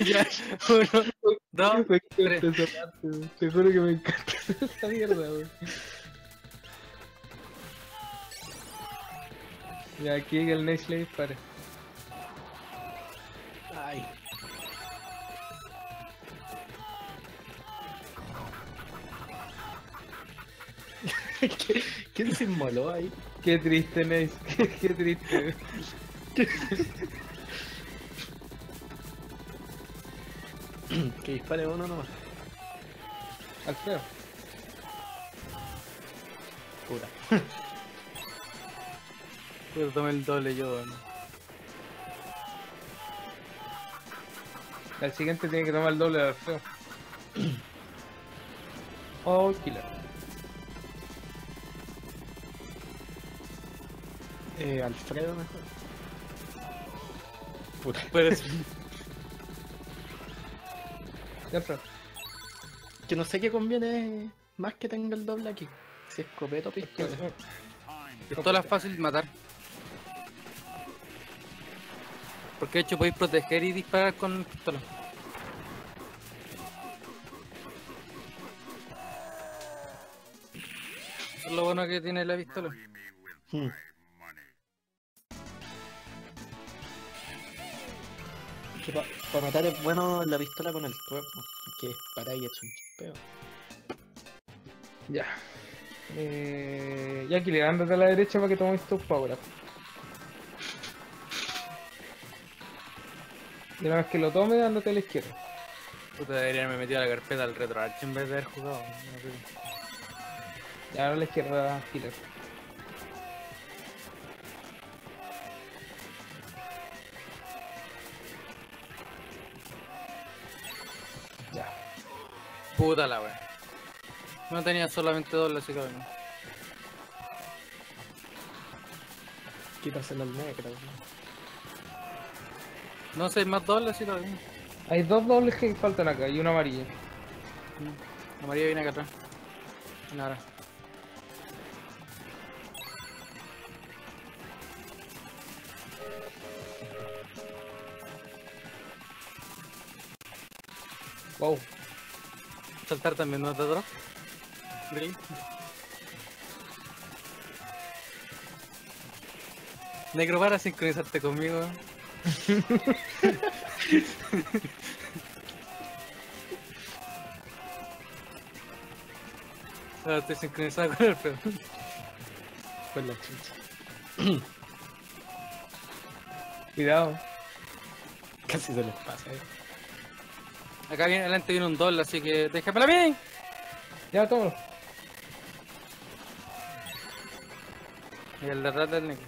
ya, uno, dos, tres. Te juro que me encanta esa mierda, weón. Ya aquí el Nex le dispare. Ay. ¿Qué- ¿Quién se inmoló ahí? Qué triste, Nex. Qué triste. Que dispare uno nomás. Alfredo. Puta. Pero tomé el doble yo, ¿no? El siguiente tiene que tomar el doble de Alfredo. Oh, killer. Eh, Alfredo mejor. Puta, que no sé qué conviene más que tenga el doble aquí. Si escopeta o pistola. Pistola es fácil de matar. Porque de hecho podéis proteger y disparar con pistola. Eso es lo bueno que tiene la pistola. Hmm. Que para matar es bueno la pistola con el cuerpo. Que para y hecho un chispeo. Ya. Eh, ya, Killer, ándate a la derecha para que tomes tu power up. Y una vez que lo tome, ándate a la izquierda. Puta, debería haberme metido a la carpeta al RetroArch en vez de haber jugado. no sé. Ya, ahora a la izquierda, Killer. Puta la wea. No tenía solamente doble, así que bueno. Quítaselo al negro. No sé, más doble, así que bueno. Hay dos dobles que faltan acá y una amarilla. La María viene acá atrás. Ahora. Saltar también, ¿no? ¿De atrás? Negro, para sincronizarte conmigo. Ahora estoy sincronizado con el Alfredo. Con la chucha. Cuidado. Casi se les pasa, eh. Acá viene adelante viene un doble, así que déjamela bien. Ya, tómalo. Y el de atrás del negro.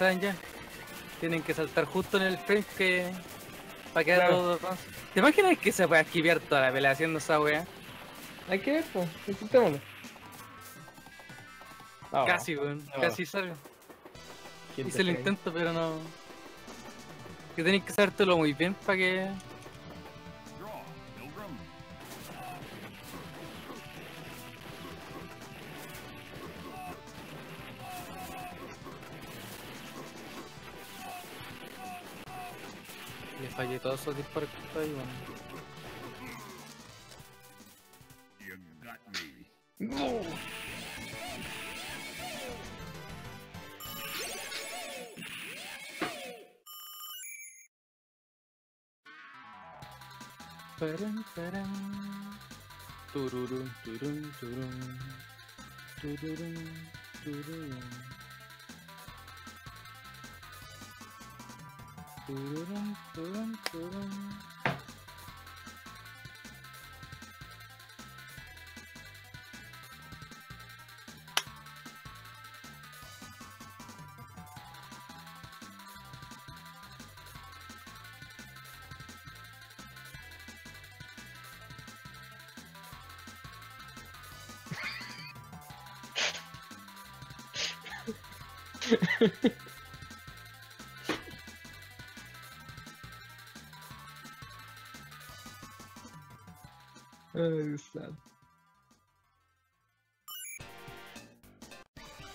Saben ya. Tienen que saltar justo en el frame que. Para quedar Claro. dos. ¿Te imaginas que se puede esquivar toda la pelea haciendo esa wea? Hay que ver, pues. Intentémoslo. Ah, Casi, weón. No. Casi sale. ¿Quién te Hice el intento, pero no. Que tenéis que sabértelo muy bien para que. Le fallé todos esos disparos ahí, weón. Paran, paran. Tururun, turun, turun. Tururun, tururun. Ha ha ha. Ay.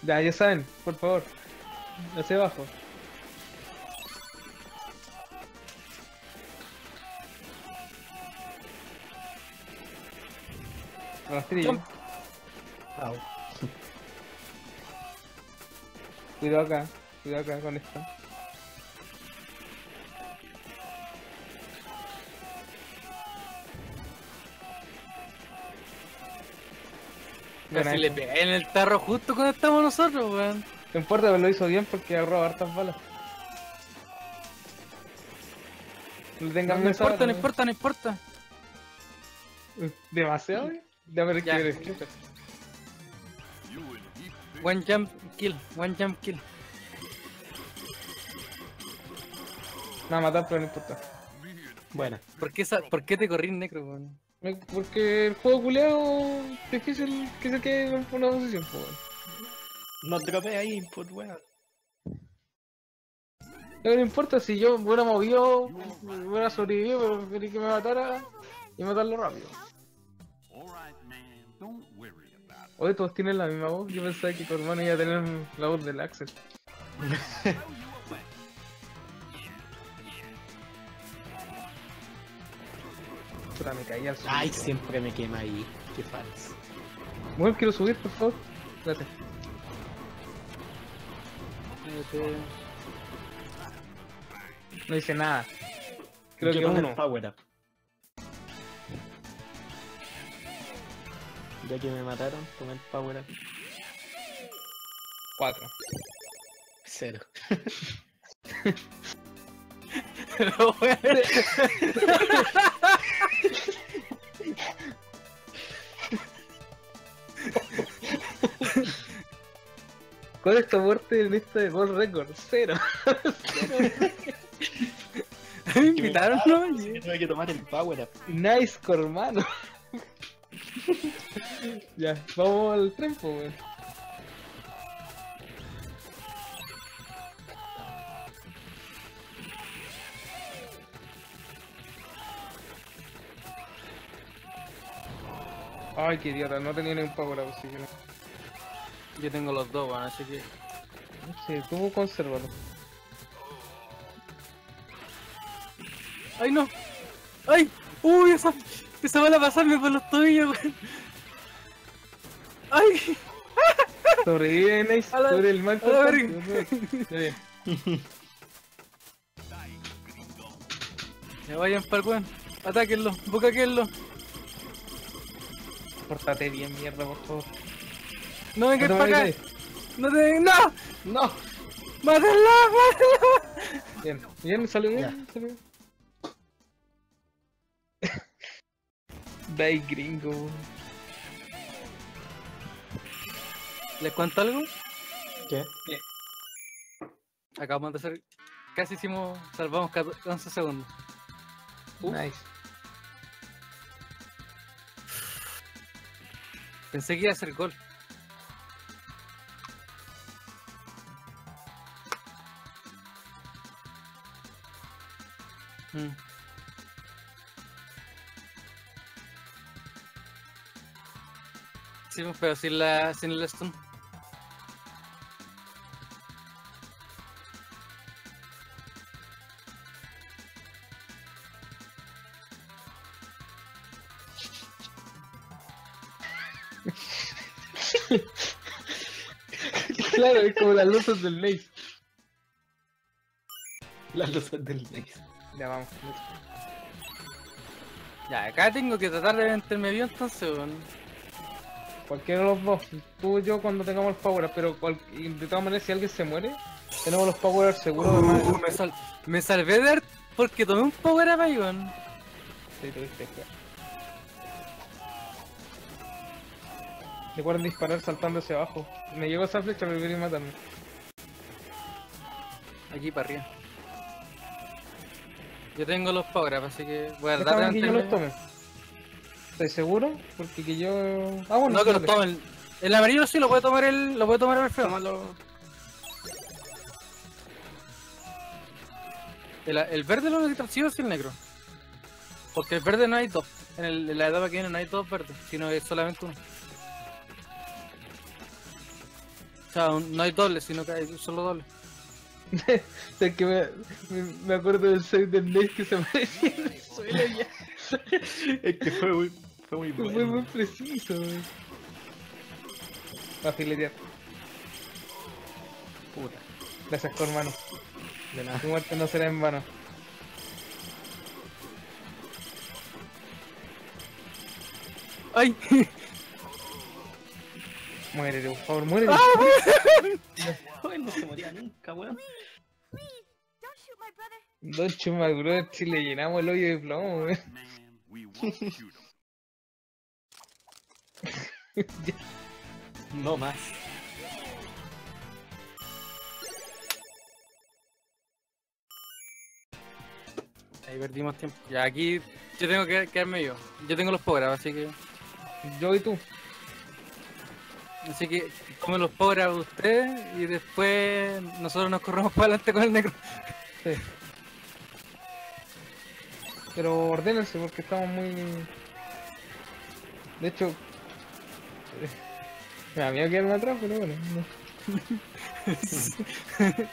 Ya, ya saben, por favor. Hacia abajo. Rastrillo. Cuidado acá, cuidado acá con esto. Casi le pegué en el tarro justo cuando estamos nosotros, weón. No importa, pero lo hizo bien porque agarró hartas balas. No le No, no importa, no importa, no importa. ¿Demasiado? eh? Ya. que eres One jump kill, one jump kill. Nada, matar, pero no importa. Bueno, ¿Por qué, ¿por qué te corrí necro, weón? Me- Porque el juego culeado difícil que se quede en una posición, pues, weón. no dropea ahí input, weón. No me importa si yo me hubiera movido, me hubiera sobrevivido, pero preferí que me matara y matarlo rápido. Oye, todos tienen la misma voz. Yo pensaba que tu hermano iba a tener la voz del Axel. Puta, me caí al suelo. Ay, siempre me quema ahí. Qué falso. Bueno, quiero subir, por favor. Gracias. No hice nada. Creo Yo que el uno. Power up. Ya que me mataron, tomé el power up. Cuatro. Cero. ¿Cuál es tu muerte en este World Record? Cero. me invitaron, ¿no? Que tuve que tomar el power up. Nice, hermano. ya, vamos al tiempo, weón. Ay, qué idiota, no tenía ni un power up, así que no. Yo tengo los dos, así que. Sí, tú consérvalo. ¡Ay, no! ¡Ay! ¡Uy! Esa, esa bala pasarme por los tobillos, weón. ¡Ay! Sobrevive, Nice, sobre el mal Está bien. Ya vayan para el weón. Atáquenlo, bucaquenlo. Pórtate bien, mierda, por favor. No vengan No para acá. No te. ¡No! ¡No! ¡Mátenlo! ¡Mátenlo! Bien, bien, salió bien, salió bien. Dai gringo. ¿Les cuento algo? ¿Qué? Acabamos de hacer. Casi hicimos. Salvamos 14 11 segundos. Uf. Nice. Pensé que iba a hacer gol. Mm. Sí, pues, pero sin la, sin el stun. Las luces del Nice. Las luces del Nice. Ya vamos. Ya, acá tengo que tratar de meterme bien entonces, weón. Cualquiera de los dos. Tú y yo cuando tengamos el power up, pero cual- de todas maneras si alguien se muere, tenemos los power seguros. Uh, me, sal- me salvé de Art porque tomé un power up ahí, weón. Sí, tuviste que- Recuerden disparar saltando hacia abajo. Me llegó esa flecha, pero quería matarme. Aquí para arriba. Yo tengo los pographs, así que voy a dar que yo ¿Estoy seguro? Porque que yo... Ah, bueno, no, que los tomen. El amarillo sí lo puede tomar el... Lo puede tomar el feo. El, el, verde lo necesita sí o sí el negro. Porque el verde no hay dos. En, en la etapa que viene no hay dos verdes, sino es solamente uno. O sea, un- no hay doble, sino que hay solo doble. O sea, que me, me, me acuerdo del save del Nate que se aparecía en el suelo ya. Es que fue muy, fue muy Fue bueno. muy preciso, weón. Va a filetear. Puta. Gracias, hermano. De nada. Tu muerte no será en vano. ¡Ay! Muérete, por favor, muérete. Ay, no se moría nunca, weón. Don't shoot my brother. Dos chumas, bro, si le llenamos el hoyo de plomo, weón. 'em. No más. Ahí perdimos tiempo. Ya aquí yo tengo que quedarme yo. Yo tengo los power, así que. Yo y tú. Así que comen los power ustedes y después nosotros nos corremos para adelante con el negro. Sí. Pero ordénense porque estamos muy. De hecho. eh, Me da miedo quedarme atrás, pero bueno. no.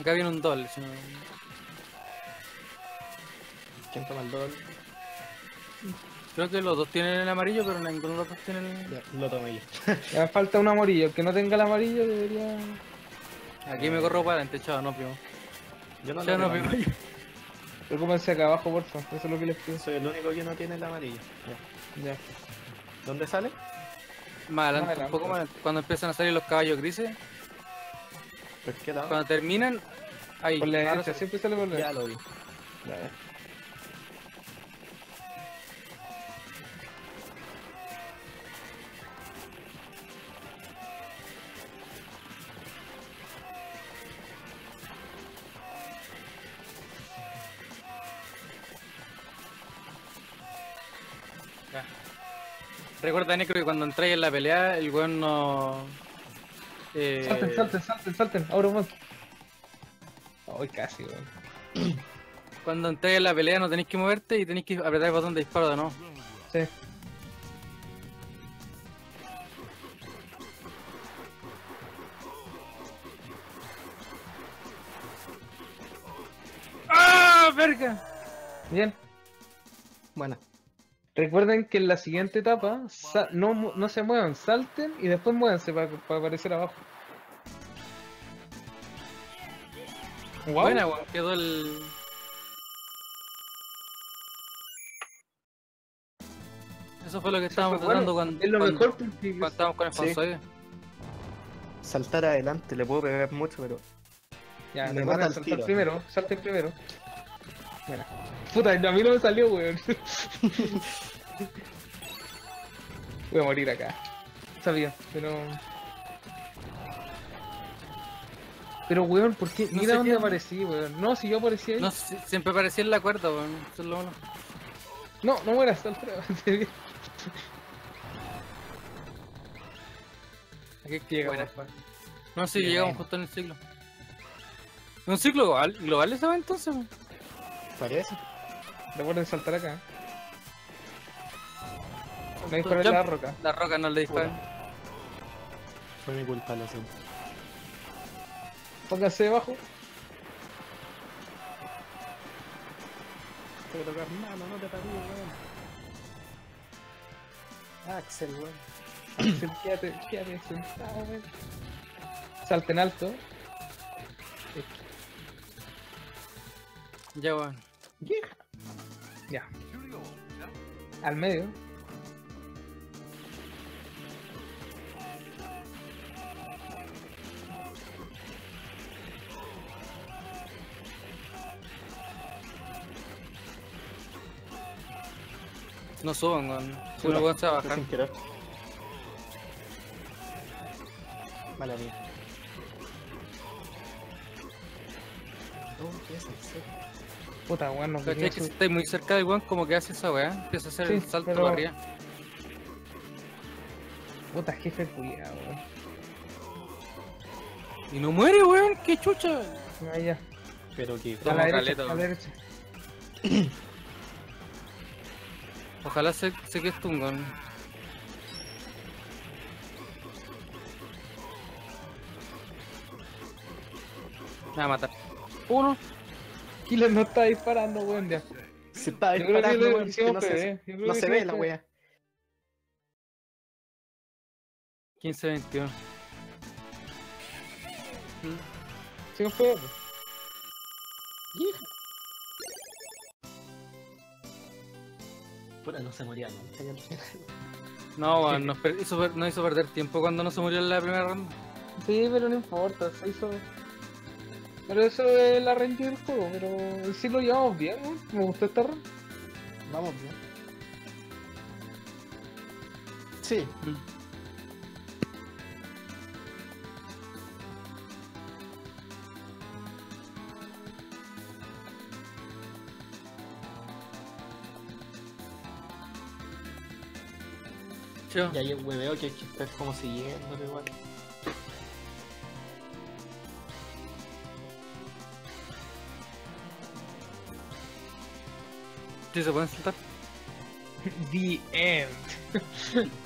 Acá viene un doble, si no- ¿Quién toma el doble? Creo que los dos tienen el amarillo, pero ninguno de los dos tiene el... Ya, lo tomé yo. Me falta un amarillo. El que no tenga el amarillo debería. Aquí me corro para adelante, chao, no primo. Yo no Chao, lo no tengo. primo. Preocúpense acá abajo, porfa. Eso es lo que les pido. Soy el único que no tiene el amarillo. Ya. Ya. ¿Dónde sale? Más adelante, adelante. un poco más adelante. Cuando empiezan a salir los caballos grises, ¿Por qué lado? cuando terminan, ahí. Por la ahora derecha, sí. siempre sale por la Ya lo vi. Ya, ya. Recuerda, Necro, que cuando entráis en la pelea, el weón no. Eh, Salten, salten, salten, salten. Ahora más. Ay, casi, weón. Cuando entráis en la pelea no tenéis que moverte y tenéis que apretar el botón de disparo de nuevo. Sí. ¡Ah, verga! Bien. Buena. Recuerden que en la siguiente etapa no, mu- no se muevan, salten y después muévanse para aparecer abajo. Wow. Buena, weón, quedó el. Eso fue lo que estábamos bueno. tratando cuando, es lo cuando- mejor porque cuando estábamos con el Sí. Fonsoide. Saltar adelante, le puedo pegar mucho, pero. ya, me mata al saltar tiro. primero, salten primero. Mira. Puta, a mí no me salió, weón. Voy a morir acá. Sabía, pero. Pero weón, ¿por qué? No Mira dónde qué- aparecí, weón. No, si yo aparecí ahí. No, si- siempre parecía en la cuerda, weón. Eso es lo malo. No, no mueras, salta. Aquí Llega, buena. porfa. No, si Bien. llegamos justo en el ciclo. ¿Un ciclo global? ¿Global esa va entonces? weón? Parece. Recuerden saltar acá. No Jump. disparar la roca. La roca no le disparan. Fue mi culpa, lo siento. Pónganse debajo. Te voy a tocar mano, no te parí, weón. Axel, weón. Axel, quédate, quédate sentado, weón. Salten alto. Ya, weón. Ya. Al medio. No suban, weón. Si no, weón se va a fue bajar. sin querer. Mala mía. ¿qué es Axel? Puta, weón, no quería Que si estáis muy cerca del weón, como que hace esa weá. Empieza a hacer Sí, el salto pero- para arriba. Puta, jefe culiado, weón. Y no muere, weón, qué chucha. Ah, ya. Pero que. A Como la derecha, caleta, a la weón. derecha. Ojalá se, se que Stungon. Me va a matar. Uno. Killer no está disparando, weón. Ya. Se está disparando, weón, no se, creo no se ve la wea. 15-21. Sí, fue. Hija. Puta, no se moría nunca. No, weón, nos, hizo, nos hizo perder tiempo cuando no se murió en la primera ronda. Sí, pero no importa, se hizo. Pero eso es la range del juego, pero sí lo llevamos bien, ¿no? Me gustó esta run. Vamos bien. Sí. Yo. Y ahí el hueveo que hay que estar como siguiéndolo igual. Sí, se pueden saltar. The End.